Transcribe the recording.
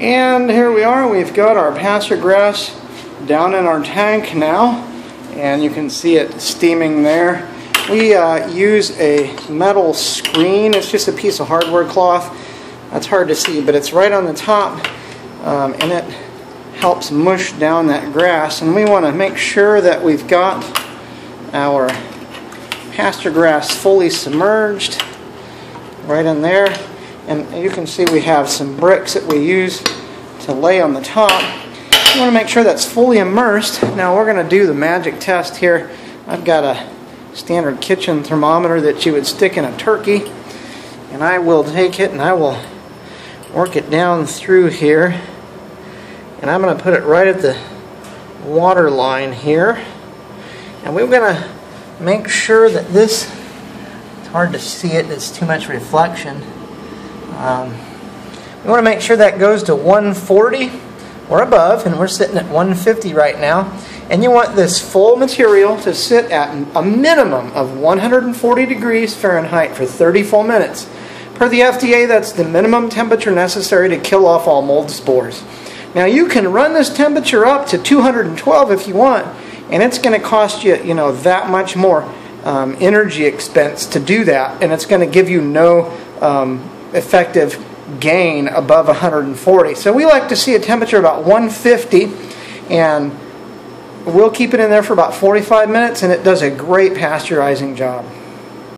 And here we are, we've got our pasture grass down in our tank now, and you can see it steaming there. We uh, use a metal screen, it's just a piece of hardware cloth. That's hard to see, but it's right on the top, um, and it helps mush down that grass. And we want to make sure that we've got our pasture grass fully submerged right in there. And you can see we have some bricks that we use to lay on the top. You want to make sure that's fully immersed. Now we're going to do the magic test here. I've got a standard kitchen thermometer that you would stick in a turkey. And I will take it and I will work it down through here. And I'm going to put it right at the water line here. And we're going to make sure that this, it's hard to see it, it's too much reflection. Um, we want to make sure that goes to 140 or above, and we're sitting at 150 right now. And you want this full material to sit at a minimum of 140 degrees Fahrenheit for 30 full minutes. Per the FDA, that's the minimum temperature necessary to kill off all mold spores. Now you can run this temperature up to 212 if you want, and it's going to cost you, you know, that much more um, energy expense to do that, and it's going to give you no um, effective gain above 140. So we like to see a temperature about 150 and we'll keep it in there for about 45 minutes and it does a great pasteurizing job.